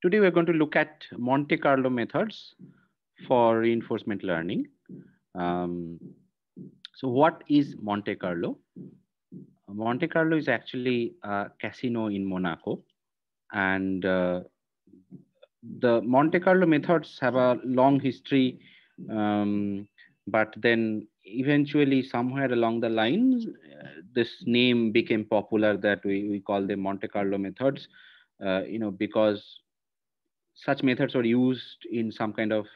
Today we're going to look at Monte Carlo methods for reinforcement learning. Um, so what is Monte Carlo? Monte Carlo is actually a casino in Monaco and uh, the Monte Carlo methods have a long history, um, but then eventually somewhere along the line, uh, this name became popular that we, we call the Monte Carlo methods, uh, you know, because such methods were used in some kind of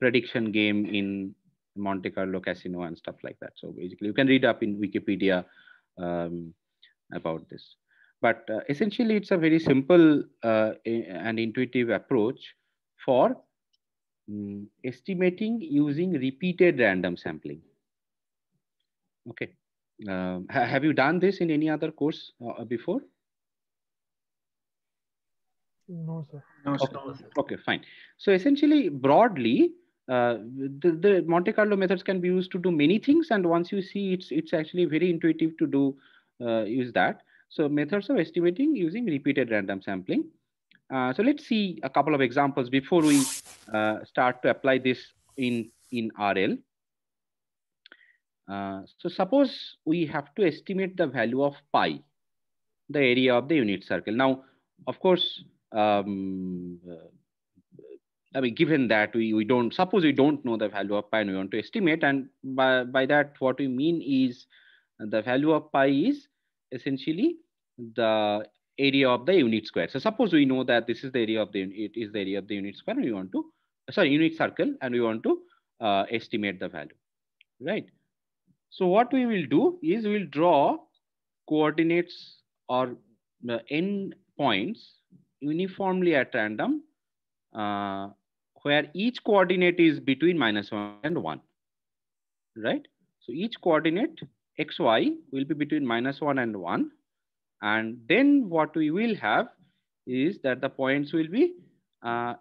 prediction game in Monte Carlo casino and stuff like that. So basically you can read up in Wikipedia um, about this. But uh, essentially, it's a very simple uh, and intuitive approach for um, estimating using repeated random sampling. Okay. Um, ha have you done this in any other course uh, before? No, sir. No, sir. Okay. okay, fine. So essentially, broadly, uh, the, the Monte Carlo methods can be used to do many things. And once you see it's, it's actually very intuitive to do uh, use that. So methods of estimating using repeated random sampling. Uh, so let's see a couple of examples before we uh, start to apply this in, in RL. Uh, so suppose we have to estimate the value of pi, the area of the unit circle. Now, of course, um, uh, I mean, given that we, we don't, suppose we don't know the value of pi and we want to estimate, and by, by that, what we mean is the value of pi is essentially the area of the unit square. So suppose we know that this is the area of the it is the area of the unit square we want to sorry unit circle and we want to uh, estimate the value, right? So what we will do is we'll draw coordinates or the n points uniformly at random uh, where each coordinate is between minus one and one, right? So each coordinate xy will be between minus one and one and then what we will have is that the points will be uh,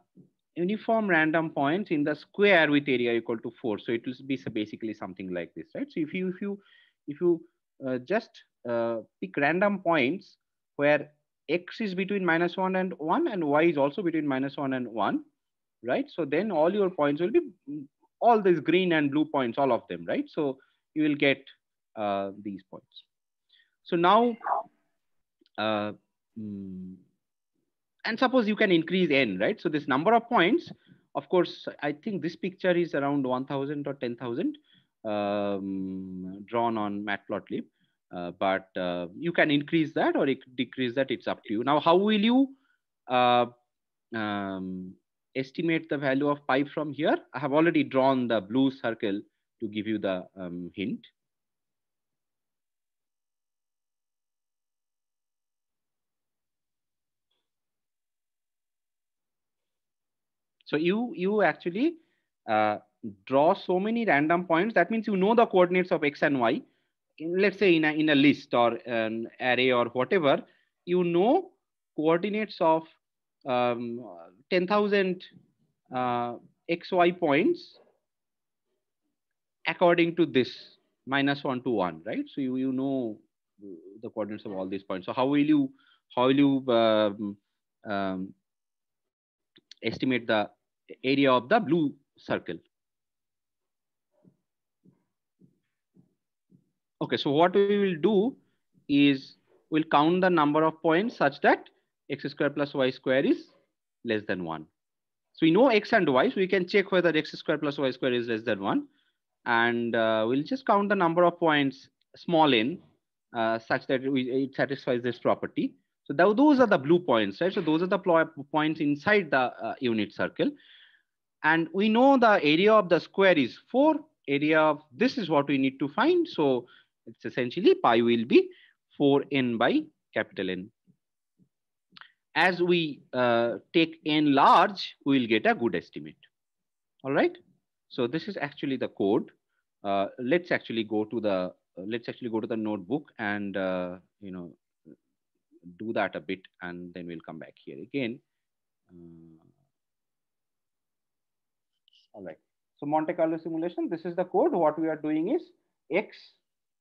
uniform random points in the square with area equal to 4. So it will be basically something like this, right? So if you, if you, if you uh, just uh, pick random points where x is between minus 1 and 1 and y is also between minus 1 and 1, right? So then all your points will be all these green and blue points, all of them, right? So you will get uh, these points. So now uh, mm, and suppose you can increase n, right? So this number of points, of course, I think this picture is around 1000 or 10,000 um, drawn on matplotlib. Uh, but uh, you can increase that or decrease that, it's up to you. Now, how will you uh, um, estimate the value of pi from here? I have already drawn the blue circle to give you the um, hint. So you, you actually uh, draw so many random points. That means you know the coordinates of x and y. Let's say in a, in a list or an array or whatever, you know coordinates of um, 10,000 uh, xy points according to this minus one to one, right? So you, you know the coordinates of all these points. So how will you, how will you um, um, estimate the area of the blue circle. Okay, so what we will do is we'll count the number of points such that x square plus y square is less than 1. So we know x and y, so we can check whether x square plus y square is less than 1. And uh, we'll just count the number of points small n uh, such that we, it satisfies this property. So th those are the blue points, right? So those are the points inside the uh, unit circle. And we know the area of the square is 4. Area of this is what we need to find. So it's essentially pi will be 4n by capital N. As we uh, take n large, we will get a good estimate. All right. So this is actually the code. Uh, let's actually go to the uh, let's actually go to the notebook and uh, you know do that a bit, and then we'll come back here again. Uh, all right. So Monte Carlo simulation, this is the code. What we are doing is x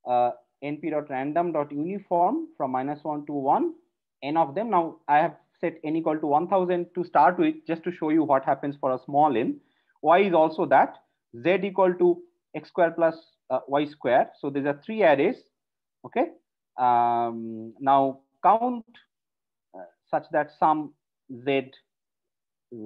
uh, np dot random dot uniform from minus one to one, n of them. Now I have set n equal to 1000 to start with, just to show you what happens for a small n. Y is also that z equal to x square plus uh, y square. So these are three arrays. Okay. Um, now count uh, such that sum z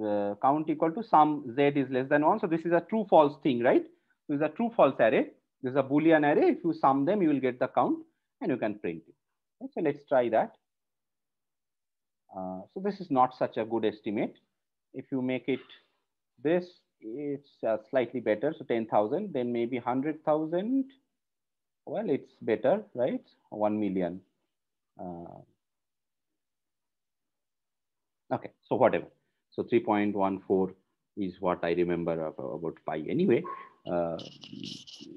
uh, count equal to sum z is less than one. So this is a true false thing, right? This is a true false array. This is a boolean array. If you sum them, you will get the count and you can print it. Okay, so let's try that. Uh, so this is not such a good estimate. If you make it this, it's uh, slightly better. So 10,000, then maybe 100,000. Well, it's better, right? 1 million. Uh, okay, so whatever. So 3.14 is what I remember about pi anyway, uh,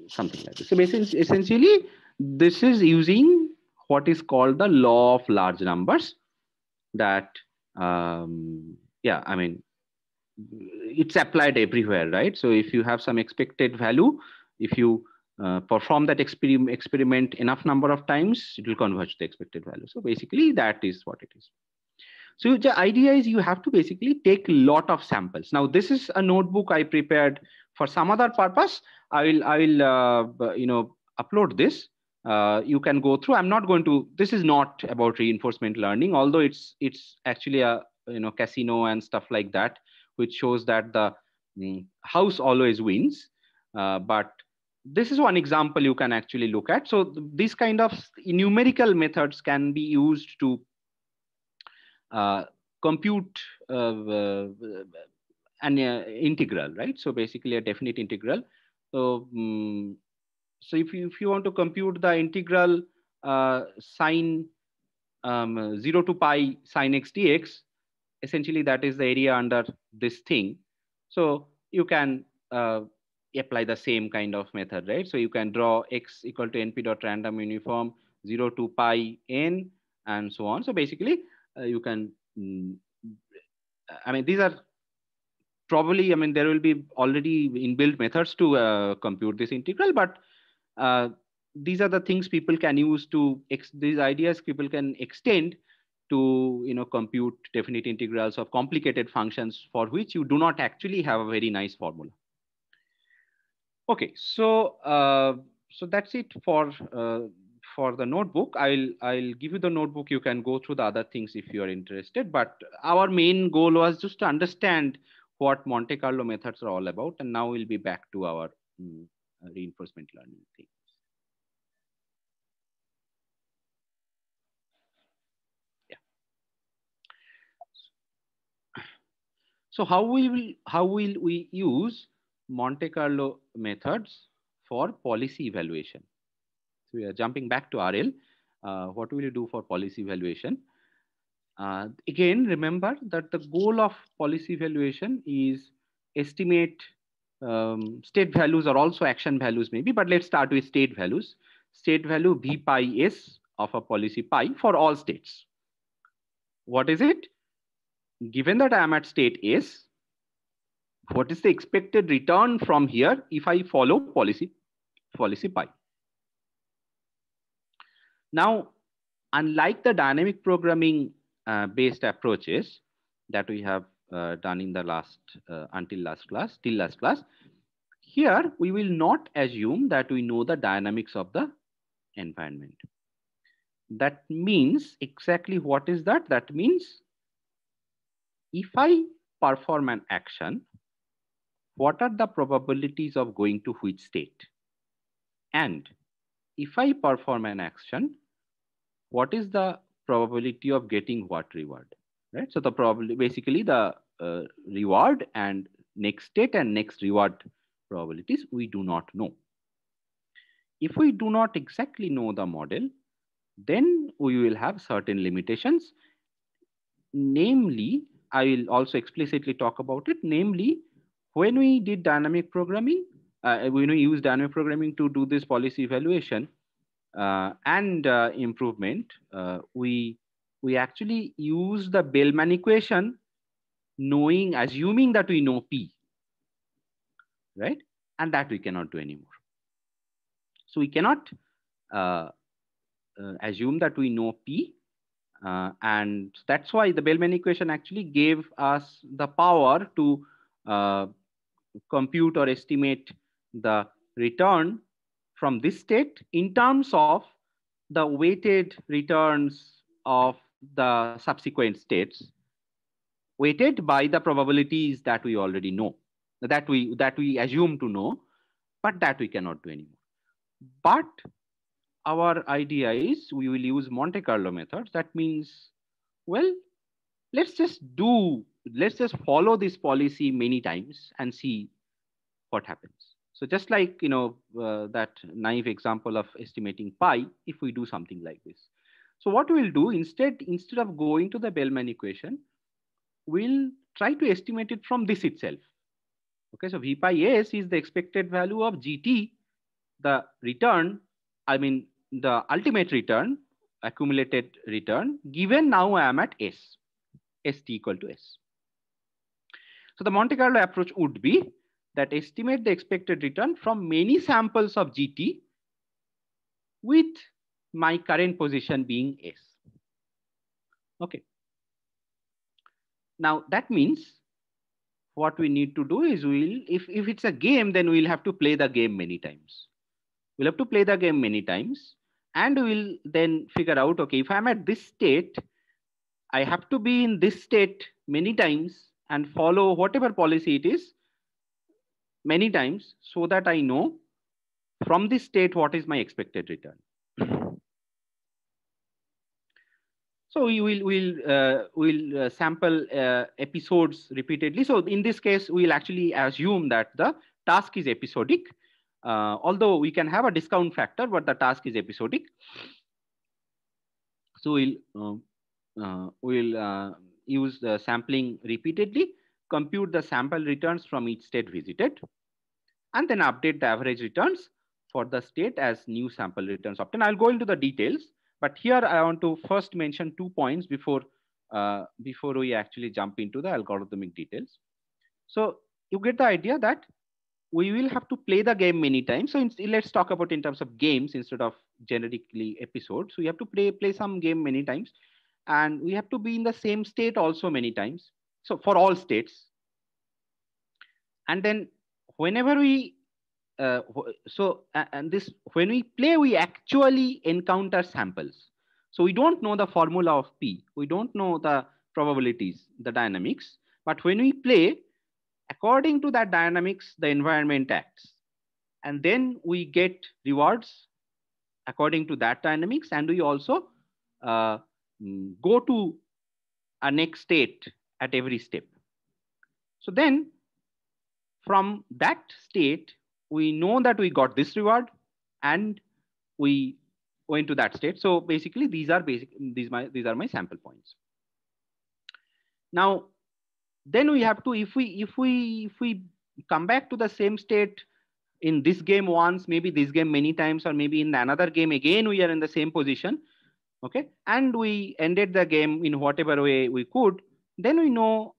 something like this. So basically, essentially, this is using what is called the law of large numbers that, um, yeah, I mean, it's applied everywhere, right? So if you have some expected value, if you uh, perform that experiment, experiment enough number of times, it will converge the expected value. So basically that is what it is. So the idea is you have to basically take a lot of samples. Now this is a notebook I prepared for some other purpose. I will, I will, uh, you know, upload this. Uh, you can go through. I'm not going to. This is not about reinforcement learning, although it's it's actually a you know casino and stuff like that, which shows that the mm, house always wins. Uh, but this is one example you can actually look at. So these kind of numerical methods can be used to uh, compute uh, uh, an integral, right? So basically a definite integral. So, um, so if you, if you want to compute the integral uh, sine um, 0 to pi sine x dx, essentially that is the area under this thing. So you can uh, apply the same kind of method, right? So you can draw x equal to np dot random uniform 0 to pi n and so on. So basically uh, you can, mm, I mean, these are probably, I mean, there will be already inbuilt methods to uh, compute this integral, but uh, these are the things people can use to, these ideas people can extend to you know compute definite integrals of complicated functions for which you do not actually have a very nice formula. Okay, so uh, so that's it for uh, for the notebook. I'll I'll give you the notebook. You can go through the other things if you are interested. But our main goal was just to understand what Monte Carlo methods are all about. And now we'll be back to our um, reinforcement learning things. Yeah. So how we will how will we use Monte Carlo methods for policy evaluation. So we are jumping back to RL. Uh, what will you do for policy evaluation? Uh, again, remember that the goal of policy evaluation is estimate um, state values or also action values maybe, but let's start with state values. State value V pi S of a policy pi for all states. What is it? Given that I am at state S, what is the expected return from here if I follow policy, policy pi? Now, unlike the dynamic programming based approaches that we have uh, done in the last, uh, until last class, till last class, here we will not assume that we know the dynamics of the environment. That means exactly what is that? That means if I perform an action what are the probabilities of going to which state? And if I perform an action, what is the probability of getting what reward? Right. So the probability, basically the uh, reward and next state and next reward probabilities, we do not know. If we do not exactly know the model, then we will have certain limitations. Namely, I will also explicitly talk about it. Namely, when we did dynamic programming, uh, when we use dynamic programming to do this policy evaluation and uh, improvement, uh, we we actually use the Bellman equation, knowing, assuming that we know P, right? And that we cannot do anymore. So we cannot uh, uh, assume that we know P Uh, and that's why the Bellman equation actually gave us the power to uh, compute or estimate the return from this state in terms of the weighted returns of the subsequent states weighted by the probabilities that we already know that we that we assume to know but that we cannot do anymore. But our idea is we will use monte carlo methods. That means well let's just do let's just follow this policy many times and see what happens so just like you know uh, that naive example of estimating pi, if we do something like this. So what we'll do instead, instead of going to the Bellman equation, we'll try to estimate it from this itself. Okay, so V pi s is the expected value of GT, the return, I mean the ultimate return, accumulated return, given now I am at S, ST equal to S. So the Monte Carlo approach would be that estimate the expected return from many samples of GT with my current position being S. Okay. Now that means what we need to do is we'll, if, if it's a game, then we'll have to play the game many times. We'll have to play the game many times and we'll then figure out, okay, if I'm at this state, I have to be in this state many times and follow whatever policy it is many times so that I know from this state what is my expected return. So we will we'll, uh, we'll uh, sample uh, episodes repeatedly. So in this case, we'll actually assume that the task is episodic. Uh, although we can have a discount factor, but the task is episodic. So we'll um, uh, we'll uh, use the sampling repeatedly compute the sample returns from each state visited, and then update the average returns for the state as new sample returns obtained. I'll go into the details, but here I want to first mention two points before, uh, before we actually jump into the algorithmic details. So you get the idea that we will have to play the game many times. So let's talk about in terms of games instead of generically episodes. So we have to play, play some game many times and we have to be in the same state also many times. So for all states. And then whenever we, uh, so and this, when we play, we actually encounter samples. So we don't know the formula of P. We don't know the probabilities, the dynamics. But when we play, according to that dynamics, the environment acts. And then we get rewards according to that dynamics. And we also uh, go to a next state at every step. So then from that state, we know that we got this reward and we went to that state. So basically these are basic, these, my, these are my sample points. Now, then we have to, if we, if we, if we come back to the same state in this game once, maybe this game many times, or maybe in another game again, we are in the same position. Okay. And we ended the game in whatever way we could, then we know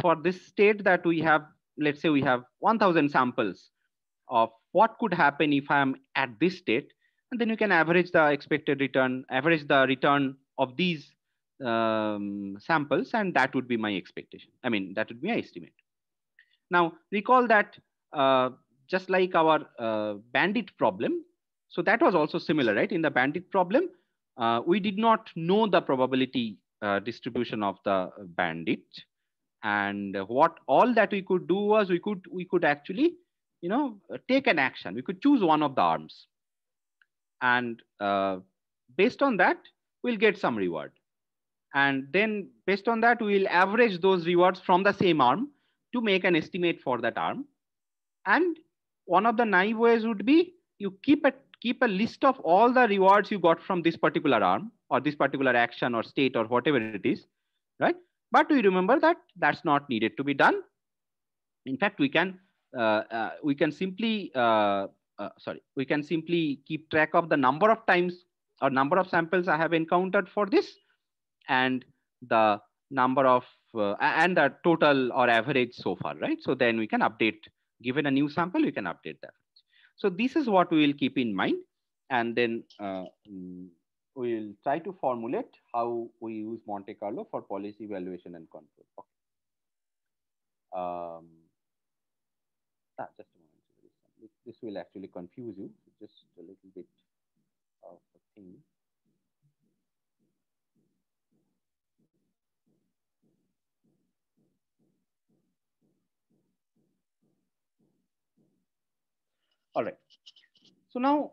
for this state that we have, let's say we have 1000 samples of what could happen if I'm at this state. And then you can average the expected return, average the return of these um, samples, and that would be my expectation. I mean, that would be my estimate. Now, recall that uh, just like our uh, bandit problem, so that was also similar, right? In the bandit problem, uh, we did not know the probability uh, distribution of the bandit and what all that we could do was we could we could actually you know take an action. We could choose one of the arms. And uh, based on that we'll get some reward. And then based on that we'll average those rewards from the same arm to make an estimate for that arm. And one of the naive ways would be you keep a keep a list of all the rewards you got from this particular arm or this particular action or state or whatever it is right but we remember that that's not needed to be done. In fact, we can uh, uh, we can simply uh, uh, sorry we can simply keep track of the number of times or number of samples I have encountered for this, and the number of uh, and the total or average so far, right? So then we can update. Given a new sample, we can update that. So this is what we will keep in mind, and then uh, mm, we'll try to formulate how we use Monte Carlo for policy evaluation and control. Okay. Um, ah, just a moment. This, will actually confuse you. Just a little bit of a thing. All right. So now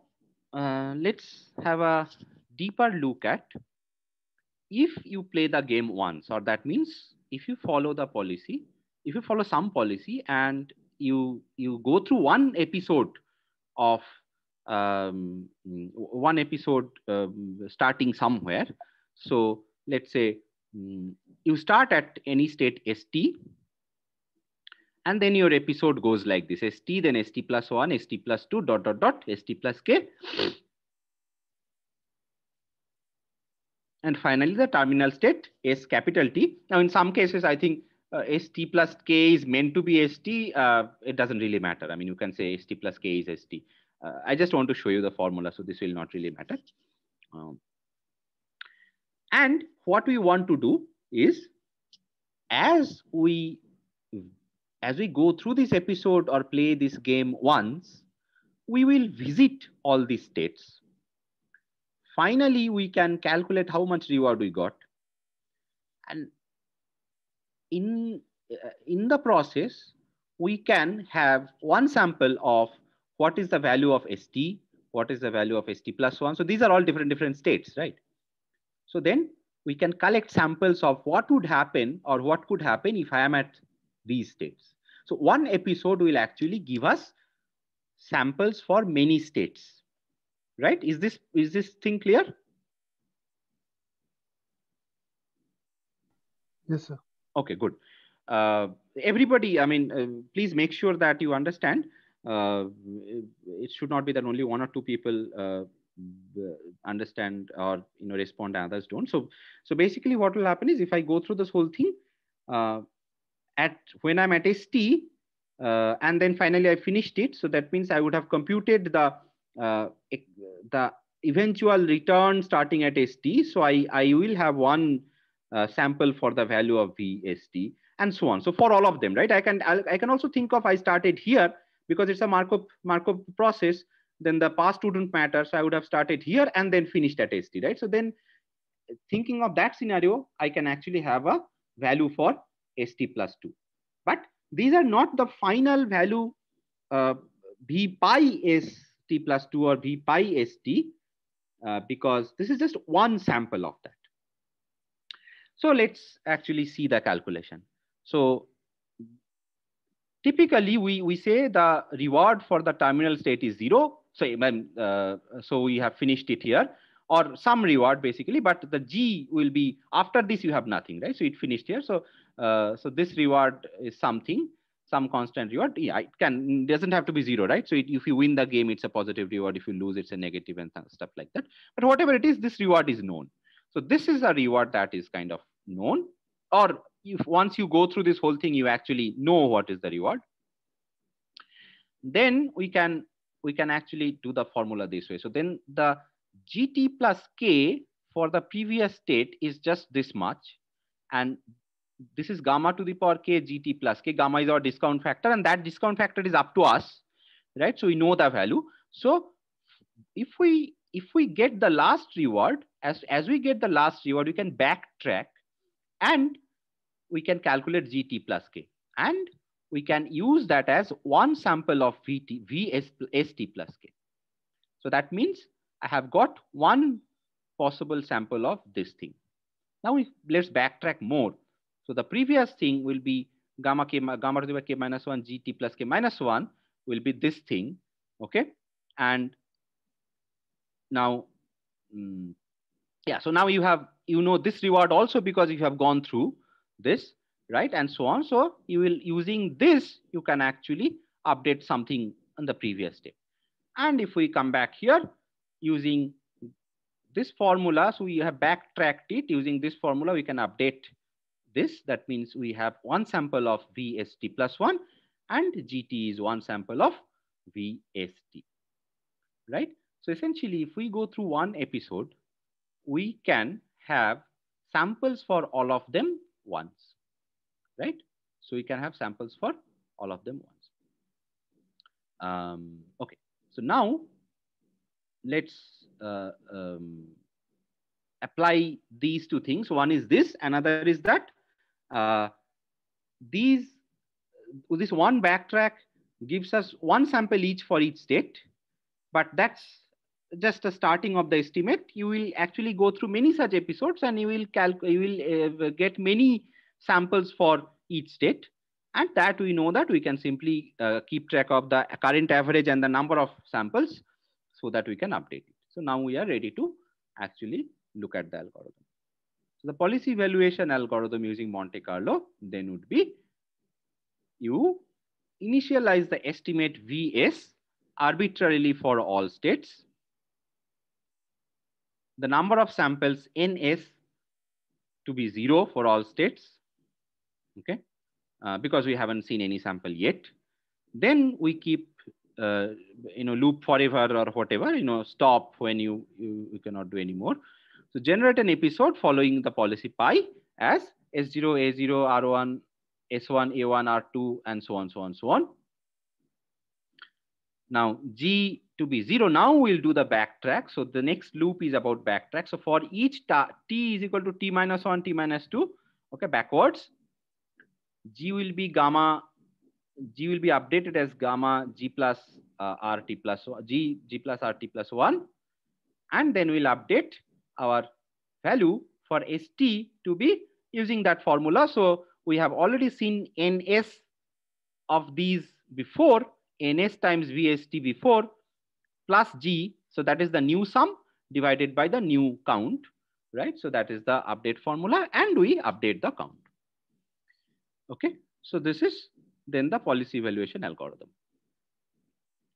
uh, let's have a deeper look at if you play the game once, or that means if you follow the policy, if you follow some policy and you you go through one episode of um, one episode um, starting somewhere. So let's say um, you start at any state st and then your episode goes like this st then st plus 1 st plus 2 dot dot dot st plus k and finally the terminal state s capital t. Now in some cases i think uh, st plus k is meant to be st uh, it doesn't really matter. I mean you can say st plus k is st uh, i just want to show you the formula so this will not really matter. Um, and what we want to do is as we as we go through this episode or play this game once, we will visit all these states. Finally, we can calculate how much reward we got. And in, uh, in the process, we can have one sample of what is the value of ST, what is the value of ST plus one. So these are all different, different states, right? So then we can collect samples of what would happen or what could happen if I am at these states. So one episode will actually give us samples for many states, right? Is this, is this thing clear? Yes, sir. Okay, good. Uh, everybody, I mean, uh, please make sure that you understand. Uh, it should not be that only one or two people uh, understand or you know respond and others don't. So, so basically, what will happen is if I go through this whole thing, uh, at when I'm at ST, uh, and then finally I finished it. So that means I would have computed the uh, the eventual return starting at ST. So I, I will have one uh, sample for the value of VST and so on. So for all of them, right? I can i I can also think of I started here because it's a Markov Markov process. Then the past wouldn't matter. So I would have started here and then finished at ST, right? So then thinking of that scenario, I can actually have a value for st plus 2. But these are not the final value uh, v pi st plus 2 or v pi st uh, because this is just one sample of that. So let's actually see the calculation. So typically we, we say the reward for the terminal state is zero. So, uh, so we have finished it here or some reward basically, but the G will be after this you have nothing, right? So it finished here. So uh, so this reward is something, some constant reward. Yeah, it can doesn't have to be zero, right? So it, if you win the game, it's a positive reward. If you lose, it's a negative and stuff like that. But whatever it is, this reward is known. So this is a reward that is kind of known. Or if once you go through this whole thing, you actually know what is the reward. Then we can we can actually do the formula this way. So then the gt plus k for the previous state is just this much. And this is gamma to the power k gt plus k. Gamma is our discount factor and that discount factor is up to us, right? So we know the value. So if we if we get the last reward, as, as we get the last reward, we can backtrack and we can calculate gt plus k. And we can use that as one sample of VT, VS, ST plus k. So that means I have got one possible sample of this thing. Now we, let's backtrack more. So the previous thing will be gamma k gamma to the k minus 1 gt plus k minus 1 will be this thing. Okay. And now, mm, yeah, so now you have, you know, this reward also because you have gone through this, right? And so on. So you will using this, you can actually update something on the previous step. And if we come back here using this formula, so we have backtracked it using this formula, we can update this. That means we have one sample of VST plus one and GT is one sample of VST, right? So essentially, if we go through one episode, we can have samples for all of them once, right? So we can have samples for all of them once. Um, okay, so now let's uh, um, apply these two things. One is this, another is that uh, these this one backtrack gives us one sample each for each state, but that's just a starting of the estimate. You will actually go through many such episodes and you will calculate, you will uh, get many samples for each state. And that we know that we can simply uh, keep track of the current average and the number of samples so that we can update it. So now we are ready to actually look at the algorithm. So the policy evaluation algorithm using Monte Carlo then would be you initialize the estimate Vs arbitrarily for all states. The number of samples Ns to be zero for all states, okay? Uh, because we haven't seen any sample yet. Then we keep, uh, you know, loop forever or whatever, you know, stop when you, you, you cannot do anymore. So generate an episode following the policy pi as S0, A0, R1, S1, A1, R2, and so on, so on, so on. Now G to be zero, now we'll do the backtrack. So the next loop is about backtrack. So for each t is equal to t minus one, t minus two, okay, backwards, G will be gamma, G will be updated as gamma G plus uh, RT plus G, G plus RT plus one. And then we'll update our value for ST to be using that formula. So we have already seen ns of these before, ns times vst before plus g. So that is the new sum divided by the new count, right? So that is the update formula and we update the count. Okay, so this is then the policy evaluation algorithm.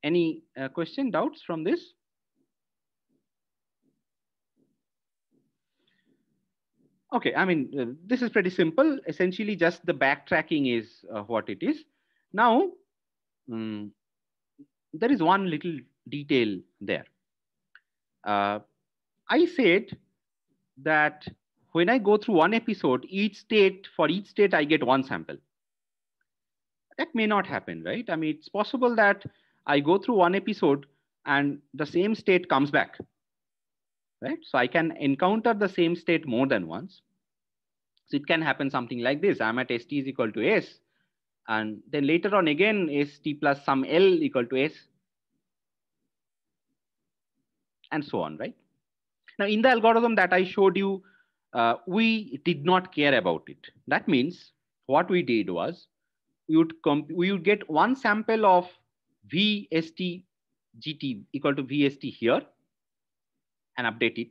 Any uh, question, doubts from this? Okay, I mean, uh, this is pretty simple. Essentially, just the backtracking is uh, what it is. Now, um, there is one little detail there. Uh, I said that when I go through one episode, each state, for each state, I get one sample. That may not happen, right? I mean, it's possible that I go through one episode and the same state comes back right? So I can encounter the same state more than once. So it can happen something like this. I'm at st is equal to s. And then later on again, st plus some l equal to s. And so on, right? Now in the algorithm that I showed you, uh, we did not care about it. That means what we did was we would, we would get one sample of VST GT equal to VST here and update it.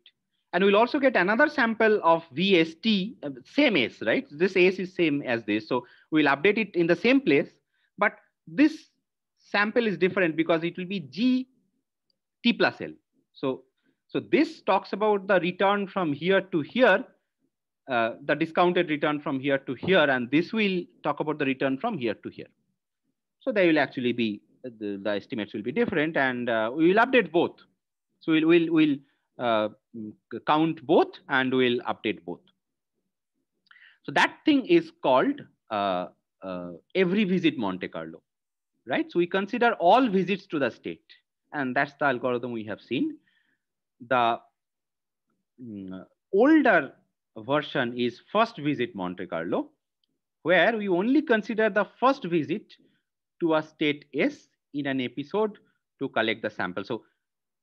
And we'll also get another sample of VST, uh, same S, right? This S is same as this. So we'll update it in the same place, but this sample is different because it will be G T plus L. So, so this talks about the return from here to here, uh, the discounted return from here to here, and this will talk about the return from here to here. So they will actually be, the, the estimates will be different and uh, we will update both. So we'll, we'll, we'll uh, count both and we'll update both. So that thing is called uh, uh, every visit Monte Carlo, right? So we consider all visits to the state and that's the algorithm we have seen. The um, older version is first visit Monte Carlo, where we only consider the first visit to a state S in an episode to collect the sample. So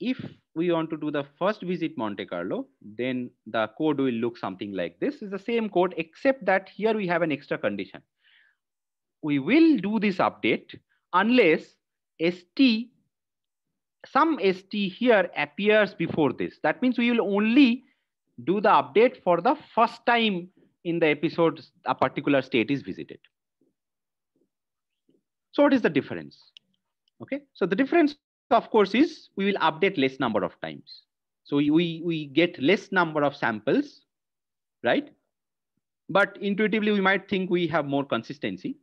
if we want to do the first visit Monte Carlo, then the code will look something like this. It's the same code, except that here we have an extra condition. We will do this update unless ST, some ST here appears before this. That means we will only do the update for the first time in the episode a particular state is visited. So what is the difference? Okay, so the difference of course, is we will update less number of times. So we, we, get less number of samples, right? But intuitively, we might think we have more consistency.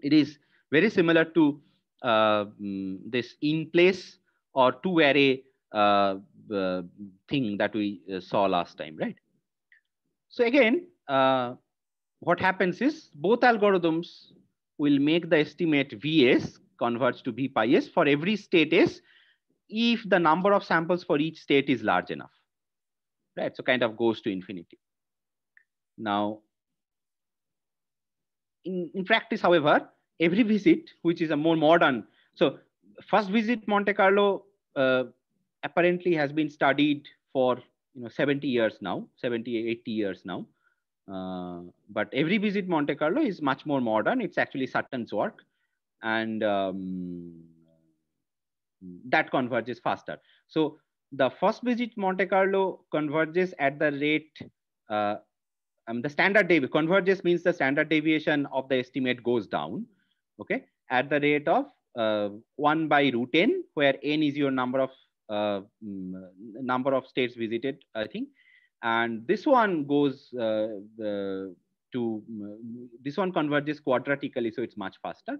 It is very similar to uh, mm, this in place or two array uh, uh, thing that we uh, saw last time, right? So again, uh, what happens is both algorithms will make the estimate Vs converts to V pi s for every state s if the number of samples for each state is large enough, right? So kind of goes to infinity. Now, in, in practice, however, every visit, which is a more modern, so first visit Monte Carlo uh, apparently has been studied for you know 70 years now, 70, 80 years now. Uh, but every visit Monte Carlo is much more modern. It's actually Sutton's work, and um, that converges faster. So the first visit Monte Carlo converges at the rate. Uh, um, the standard deviation converges means the standard deviation of the estimate goes down. Okay, at the rate of uh, one by root n, where n is your number of uh, mm, number of states visited, I think. And this one goes uh, to, mm, this one converges quadratically, so it's much faster.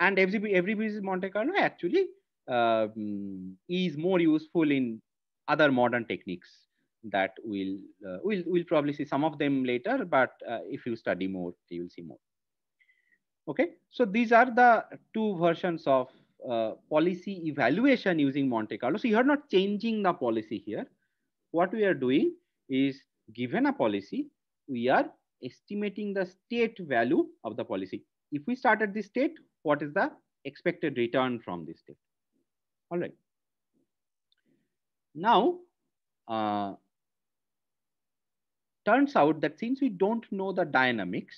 And every, every visit Monte Carlo actually um, is more useful in other modern techniques that we'll, uh, we'll, we'll probably see some of them later, but uh, if you study more, you will see more. Okay, so these are the two versions of uh, policy evaluation using Monte Carlo. So you're not changing the policy here. What we are doing is given a policy, we are estimating the state value of the policy. If we start at this state, what is the expected return from this state? All right. Now, uh, turns out that since we don't know the dynamics,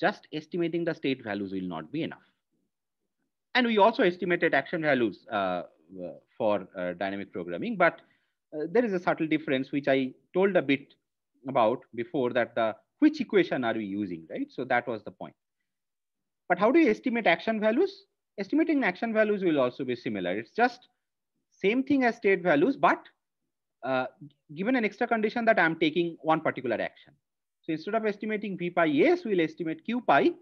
just estimating the state values will not be enough. And we also estimated action values uh, uh, for uh, dynamic programming, but uh, there is a subtle difference, which I told a bit about before that the which equation are we using, right? So that was the point. But how do you estimate action values? Estimating action values will also be similar. It's just same thing as state values, but uh, given an extra condition that I'm taking one particular action. So instead of estimating V pi S, we'll estimate Q pi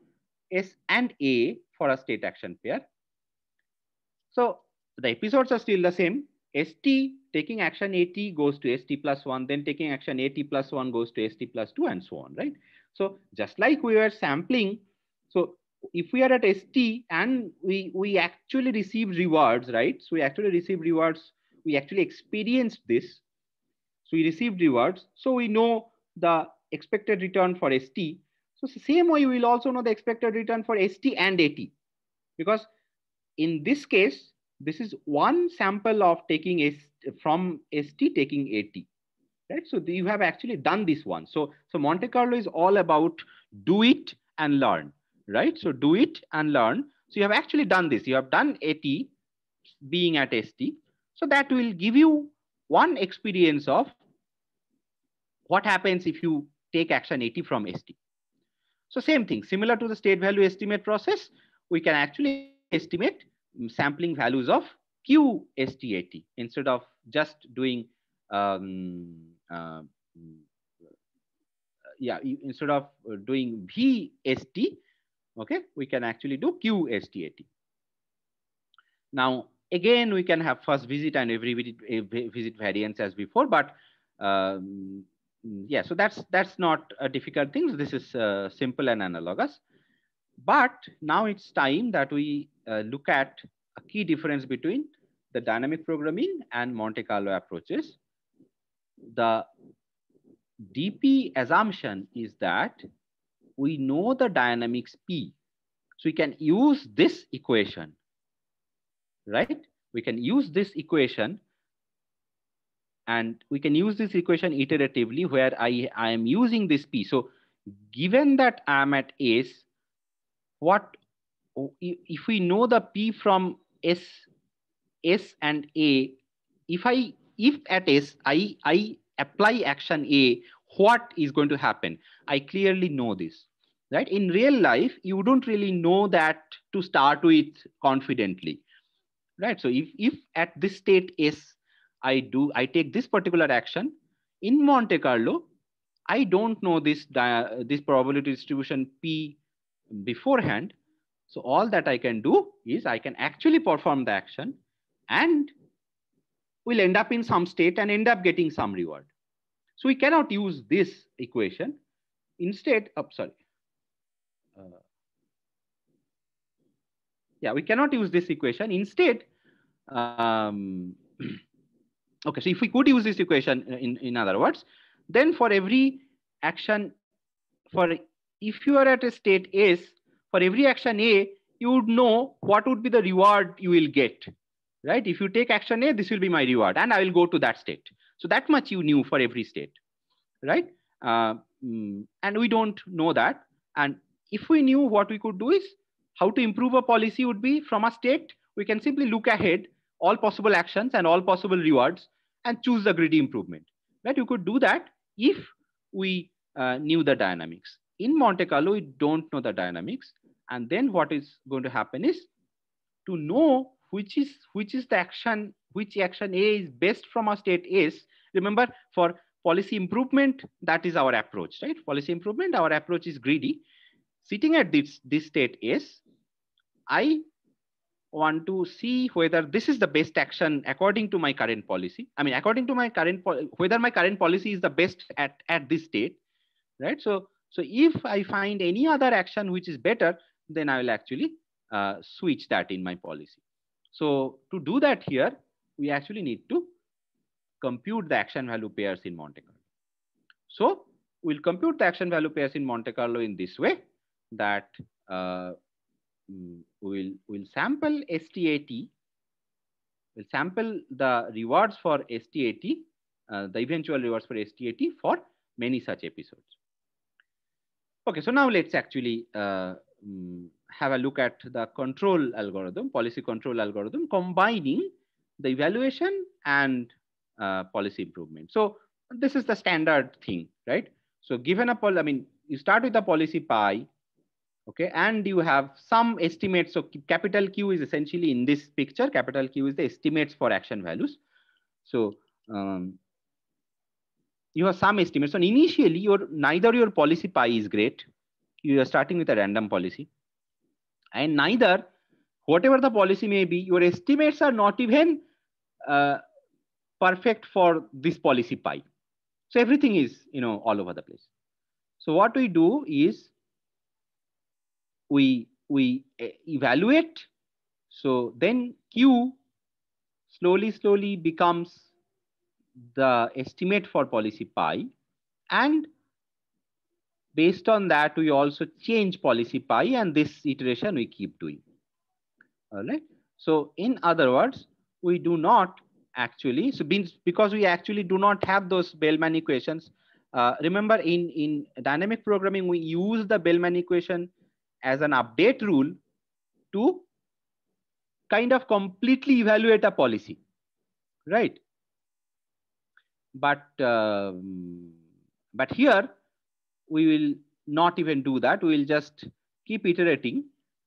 S and A for a state action pair. So the episodes are still the same. ST taking action AT goes to ST plus one, then taking action AT plus one goes to ST plus two and so on, right? So just like we were sampling, so if we are at ST and we, we actually receive rewards, right? So we actually receive rewards, we actually experienced this. So we received rewards. So we know the expected return for ST. So same way, we'll also know the expected return for ST and AT because in this case, this is one sample of taking S from ST taking AT, right? So you have actually done this one. So, so Monte Carlo is all about do it and learn, right? So do it and learn. So you have actually done this. You have done AT being at ST. So that will give you one experience of what happens if you take action AT from ST. So same thing, similar to the state value estimate process, we can actually estimate sampling values of QSTAT instead of just doing, um, uh, yeah, instead of doing VST, okay, we can actually do QSTAT. Now, again, we can have first visit and every visit, visit variants as before, but um, yeah, so that's that's not a difficult thing. This is uh, simple and analogous. But now it's time that we uh, look at a key difference between the dynamic programming and Monte Carlo approaches. The DP assumption is that we know the dynamics P. So we can use this equation, right? We can use this equation and we can use this equation iteratively where I, I am using this P. So given that I'm at S, what if we know the P from S, S and A, if I if at S I, I apply action A, what is going to happen? I clearly know this, right? In real life, you don't really know that to start with confidently, right? So if, if at this state S, I do, I take this particular action in Monte Carlo, I don't know this, this probability distribution P beforehand. So all that I can do is I can actually perform the action and we'll end up in some state and end up getting some reward. So we cannot use this equation. Instead, oh, sorry. Uh, yeah, we cannot use this equation. Instead, um, okay, so if we could use this equation in, in other words, then for every action, for if you are at a state S, for every action A, you would know what would be the reward you will get, right? If you take action A, this will be my reward and I will go to that state. So that much you knew for every state, right? Uh, mm, and we don't know that. And if we knew what we could do is how to improve a policy would be from a state, we can simply look ahead all possible actions and all possible rewards and choose the greedy improvement, right? You could do that if we uh, knew the dynamics. In Monte Carlo, we don't know the dynamics. And then what is going to happen is to know which is which is the action, which action A is best from our state S. Remember, for policy improvement, that is our approach, right? Policy improvement, our approach is greedy. Sitting at this, this state S, I want to see whether this is the best action according to my current policy. I mean, according to my current, whether my current policy is the best at, at this state, right? So, so if I find any other action which is better, then I will actually uh, switch that in my policy. So to do that here, we actually need to compute the action value pairs in Monte Carlo. So we'll compute the action value pairs in Monte Carlo in this way that uh, mm, we'll, we'll sample STAT, we'll sample the rewards for STAT, uh, the eventual rewards for STAT for many such episodes. Okay, so now let's actually uh, um, have a look at the control algorithm, policy control algorithm, combining the evaluation and uh, policy improvement. So this is the standard thing, right? So given a pol, I mean, you start with a policy pi, okay, and you have some estimates. So capital Q is essentially in this picture, capital Q is the estimates for action values. So um, you have some estimates. So initially, your neither your policy pi is great, you are starting with a random policy. And neither, whatever the policy may be, your estimates are not even uh, perfect for this policy pi. So everything is, you know, all over the place. So what we do is we, we evaluate. So then Q slowly, slowly becomes the estimate for policy pi and Based on that, we also change policy pi and this iteration we keep doing. All right. So in other words, we do not actually, so because we actually do not have those Bellman equations, uh, remember in, in dynamic programming, we use the Bellman equation as an update rule to kind of completely evaluate a policy, right? But, um, but here we will not even do that. We will just keep iterating,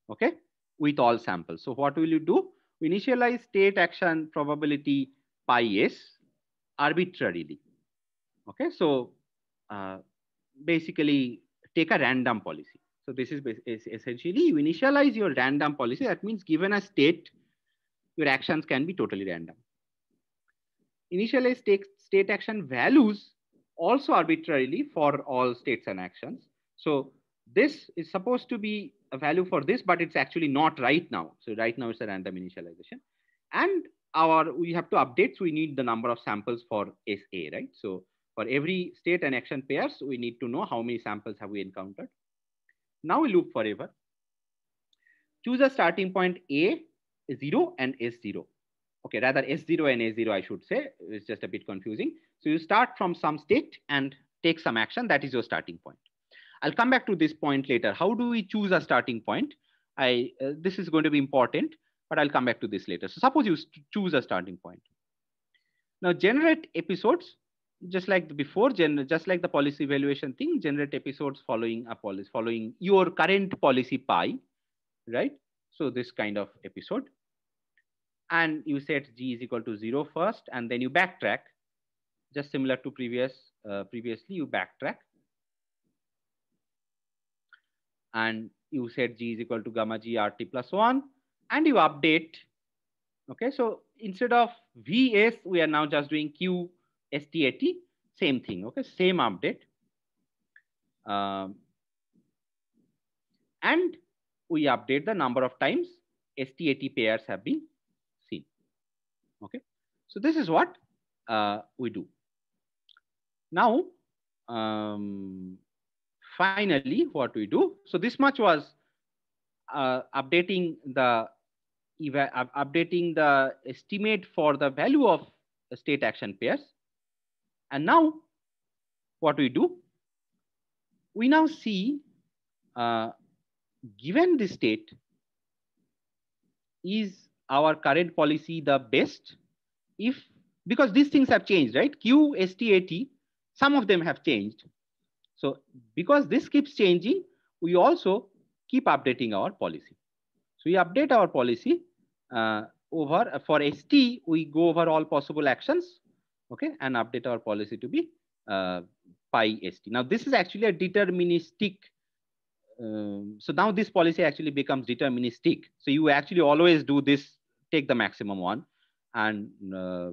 okay, with all samples. So what will you do? We initialize state action probability pi s arbitrarily. Okay, so uh, basically take a random policy. So this is, is essentially you initialize your random policy. That means given a state, your actions can be totally random. Initialize state, state action values also arbitrarily for all states and actions. So this is supposed to be a value for this, but it's actually not right now. So right now it's a random initialization. And our we have to update, so we need the number of samples for SA, right? So for every state and action pairs, we need to know how many samples have we encountered. Now we loop forever. Choose a starting point A, 0 and S0 okay, rather S0 and A0, I should say, it's just a bit confusing. So you start from some state and take some action. That is your starting point. I'll come back to this point later. How do we choose a starting point? I, uh, this is going to be important, but I'll come back to this later. So suppose you choose a starting point. Now generate episodes, just like before, just like the policy evaluation thing, generate episodes following a policy, following your current policy pi, right? So this kind of episode and you set g is equal to zero first, and then you backtrack, just similar to previous uh, previously, you backtrack. And you set g is equal to gamma g rt plus 1, and you update Okay, so instead of VS, we are now just doing Q STAT, same thing, okay, same update. Um, and we update the number of times STAT pairs have been seen. Okay, so this is what uh, we do. Now, um, finally, what we do. So this much was uh, updating the updating the estimate for the value of the state action pairs. And now what we do, we now see uh, given the state, is our current policy the best? If, because these things have changed, right? Q, some of them have changed. So because this keeps changing, we also keep updating our policy. So we update our policy uh, over for ST, we go over all possible actions, okay, and update our policy to be uh, pi ST. Now this is actually a deterministic. Um, so now this policy actually becomes deterministic. So you actually always do this, take the maximum one, and uh,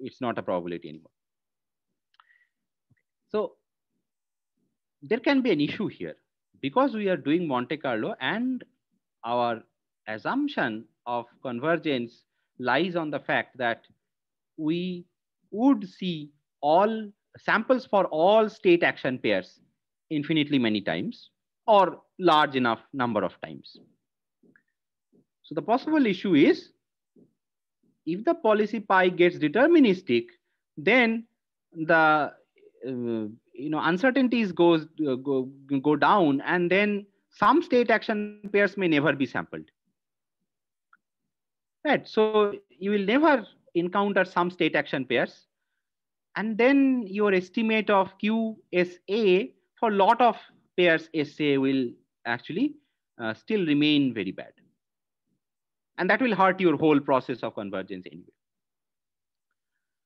it's not a probability anymore. So there can be an issue here because we are doing Monte Carlo and our assumption of convergence lies on the fact that we would see all samples for all state action pairs infinitely many times or large enough number of times. So the possible issue is if the policy pi gets deterministic, then the uh, you know uncertainties goes uh, go go down and then some state action pairs may never be sampled. Right. So you will never encounter some state action pairs. And then your estimate of qsa for lot of pairs sa will actually uh, still remain very bad. And that will hurt your whole process of convergence anyway.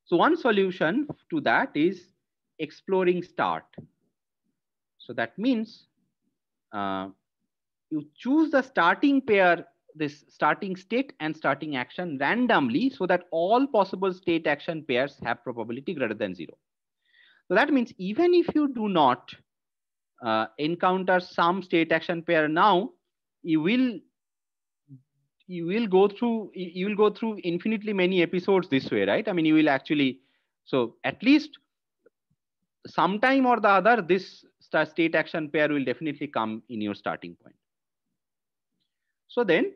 So one solution to that is exploring start. So that means uh, you choose the starting pair, this starting state and starting action randomly so that all possible state action pairs have probability greater than zero. So that means even if you do not uh, encounter some state action pair now, you will you will go through you will go through infinitely many episodes this way, right? I mean, you will actually so at least sometime or the other, this state action pair will definitely come in your starting point. So then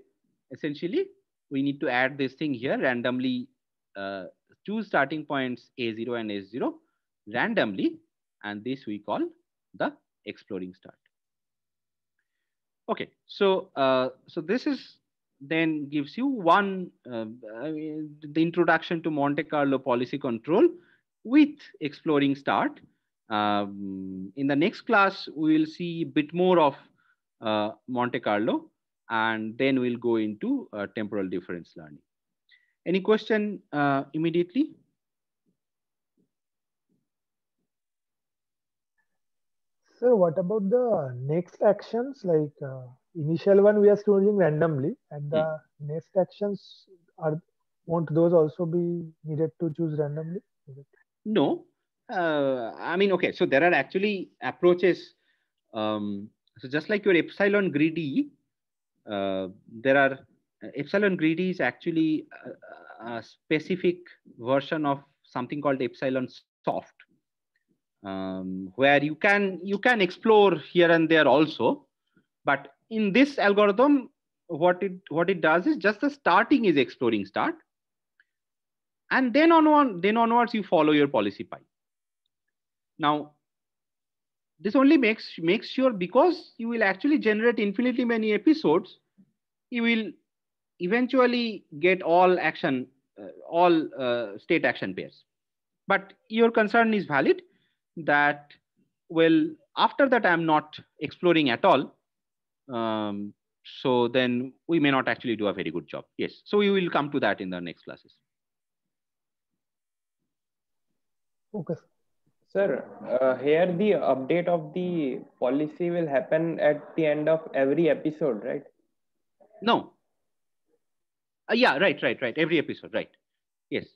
essentially we need to add this thing here randomly uh, choose starting points A0 and S0 randomly and this we call the exploring start. Okay, so uh, so this is then gives you one uh, the introduction to Monte Carlo policy control with exploring start um, in the next class, we will see a bit more of uh, Monte Carlo, and then we'll go into uh, temporal difference learning. Any question uh, immediately? Sir, what about the next actions? Like uh, initial one we are choosing randomly, and the hmm. next actions are won't those also be needed to choose randomly? No, uh, I mean, okay, so there are actually approaches. Um, so just like your epsilon greedy, uh, there are uh, epsilon greedy is actually a, a, specific version of something called epsilon soft, um, where you can you can explore here and there also, but in this algorithm, what it what it does is just the starting is exploring start, and then on one then onwards you follow your policy pi. Now, this only makes makes sure because you will actually generate infinitely many episodes, you will eventually get all action, uh, all uh, state action pairs. But your concern is valid that, well, after that, I'm not exploring at all. Um, so then we may not actually do a very good job. Yes. So we will come to that in the next classes. Okay. Sir, uh, here the update of the policy will happen at the end of every episode, right? No. Uh, yeah, right, right, right. Every episode, right. Yes.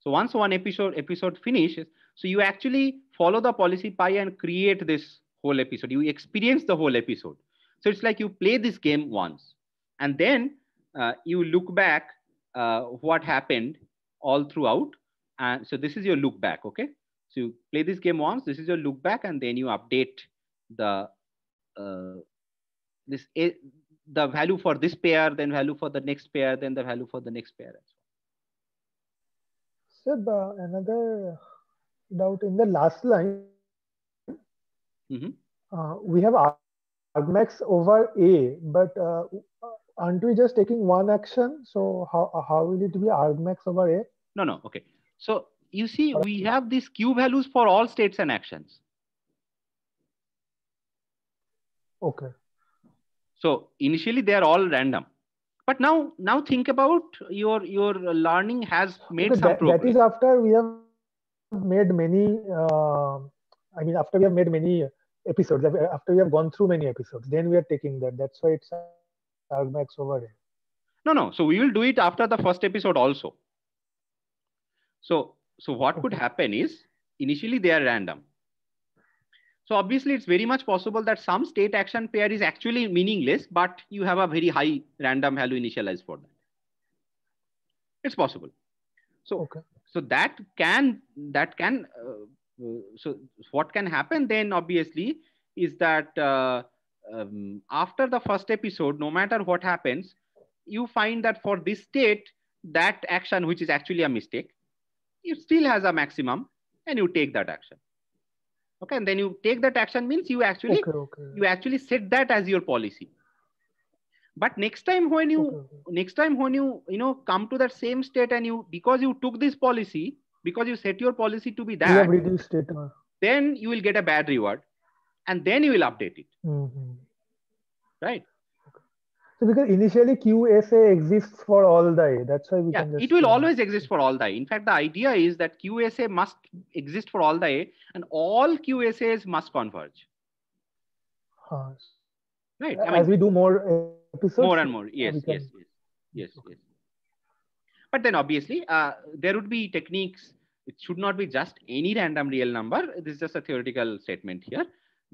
So once one episode episode finishes, so you actually follow the policy pi and create this whole episode. You experience the whole episode. So it's like you play this game once, and then uh, you look back uh, what happened all throughout. And so this is your look back. Okay. So you play this game once. This is your look back, and then you update the uh, this the value for this pair, then value for the next pair, then the value for the next pair. Sir, uh, another doubt in the last line, mm-hmm. uh, we have argmax over A, but uh, aren't we just taking one action? So how, how will it be argmax over A? No, no. Okay. So you see, we have these q values for all states and actions. Okay. So initially they are all random. But now, now think about your your learning has made some that, progress. That is after we have made many. Uh, I mean, after we have made many episodes, after we have gone through many episodes, then we are taking that. That's why it's argmax over here. No, no. So we will do it after the first episode also. So, so what could happen is initially they are random. So obviously it's very much possible that some state action pair is actually meaningless, but you have a very high random value initialized for that. It's possible. So, okay. so that can, that can, uh, so what can happen then obviously is that uh, um, after the first episode, no matter what happens, you find that for this state, that action, which is actually a mistake, it still has a maximum and you take that action. Okay and then you take that action means you actually okay, okay. you actually set that as your policy. But next time when you okay, next time when you you know come to that same state and you because you took this policy because you set your policy to be that state, then you will get a bad reward and then you will update it. Mm-hmm. right because initially QSA exists for all the A, that's why we yeah, can just, it will always exist for all the A. In fact, the idea is that QSA must exist for all the A, and all QSAs must converge. Huh. Right. I mean, As we do more episodes, more and more. Yes, yes, yes, yes, yes. But then obviously, uh, there would be techniques. It should not be just any random real number. This is just a theoretical statement here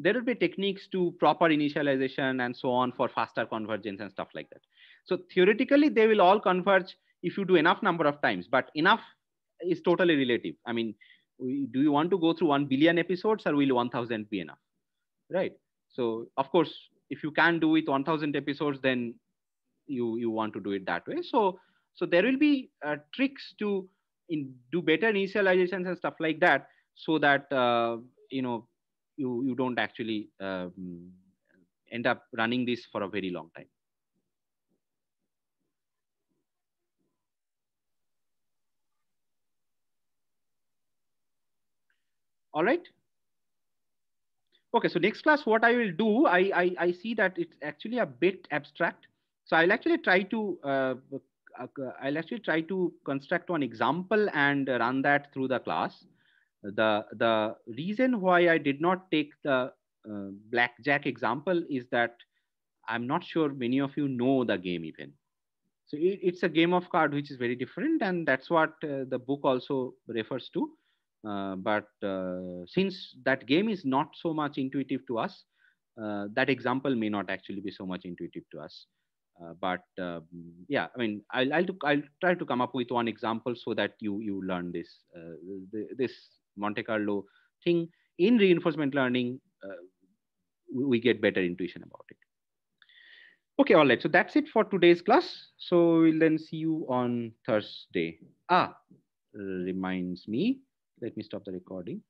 there will be techniques to proper initialization and so on for faster convergence and stuff like that. So theoretically, they will all converge if you do enough number of times, but enough is totally relative. I mean, do you want to go through 1 billion episodes or will 1000 be enough? Right. So of course, if you can do it 1000 episodes, then you, you want to do it that way. So, so there will be uh, tricks to in, do better initializations and stuff like that so that, uh, you know, you you don't actually um, end up running this for a very long time. All right. Okay, so next class, what I will do, I, I, I see that it's actually a bit abstract. So I'll actually try to, uh, uh I'll actually try to construct one example and run that through the class the the reason why I did not take the uh, blackjack example is that I'm not sure many of you know the game even. So it, it's a game of card which is very different, and that's what uh, the book also refers to. Uh, but uh, since that game is not so much intuitive to us, uh, that example may not actually be so much intuitive to us. Uh, but um, yeah, I mean, I'll, I'll, I'll, try to come up with one example so that you you learn this the, this Monte Carlo thing in reinforcement learning, uh, we get better intuition about it. Okay, all right. So that's it for today's class. So we'll then see you on Thursday. Ah, reminds me. Let me stop the recording.